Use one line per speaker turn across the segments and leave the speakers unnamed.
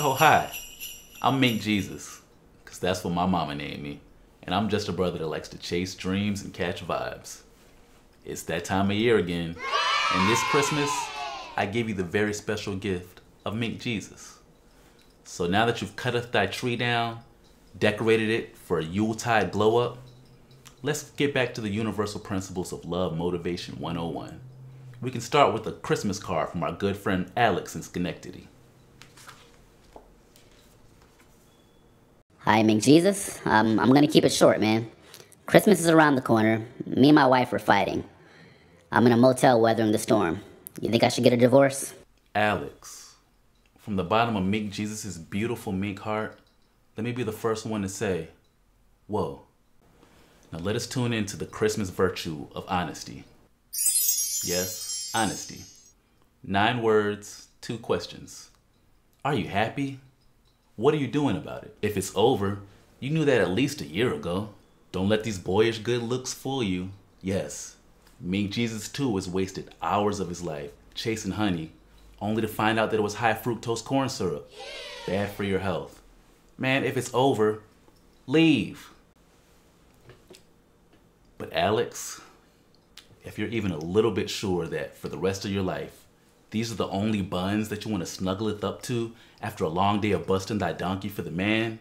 Oh, hi. I'm Mink Jesus, because that's what my mama named me. And I'm just a brother that likes to chase dreams and catch vibes. It's that time of year again. And this Christmas, I give you the very special gift of Mink Jesus. So now that you've cut thy tree down, decorated it for a Yuletide glow up, let's get back to the universal principles of love motivation 101. We can start with a Christmas card from our good friend Alex in Schenectady.
Hi, Mink Jesus. Um, I'm gonna keep it short, man. Christmas is around the corner. Me and my wife are fighting. I'm in a motel weathering the storm. You think I should get a divorce?
Alex, from the bottom of Mink Jesus' beautiful mink heart, let me be the first one to say, whoa. Now let us tune into the Christmas virtue of honesty. Yes, honesty. Nine words, two questions. Are you happy? What are you doing about it? If it's over, you knew that at least a year ago. Don't let these boyish good looks fool you. Yes, Mink Jesus too has wasted hours of his life chasing honey, only to find out that it was high fructose corn syrup. Bad for your health. Man, if it's over, leave. But Alex, if you're even a little bit sure that for the rest of your life, these are the only buns that you want to snuggle it up to after a long day of busting thy donkey for the man?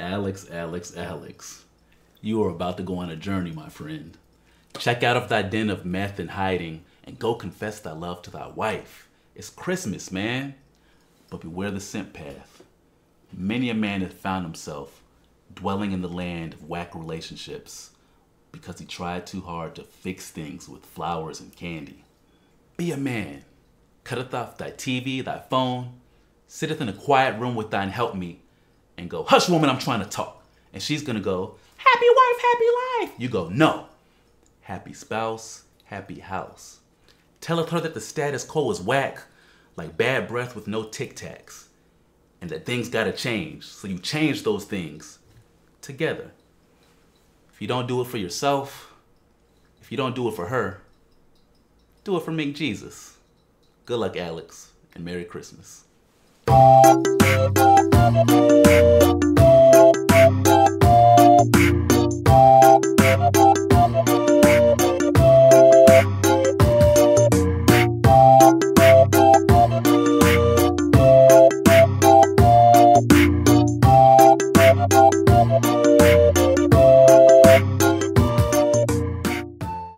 Alex, Alex, Alex, you are about to go on a journey, my friend. Check out of thy den of meth and hiding and go confess thy love to thy wife. It's Christmas, man. But beware the scent path. Many a man has found himself dwelling in the land of whack relationships because he tried too hard to fix things with flowers and candy. Be a man. Cutteth off thy TV, thy phone, sitteth in a quiet room with thine helpmeet, and go, Hush, woman, I'm trying to talk. And she's gonna go, Happy wife, happy life. You go, No. Happy spouse, happy house. Telleth her that the status quo is whack, like bad breath with no tic tacs, and that things gotta change. So you change those things together. If you don't do it for yourself, if you don't do it for her, do it for Mink Jesus. Good luck, Alex, and Merry Christmas.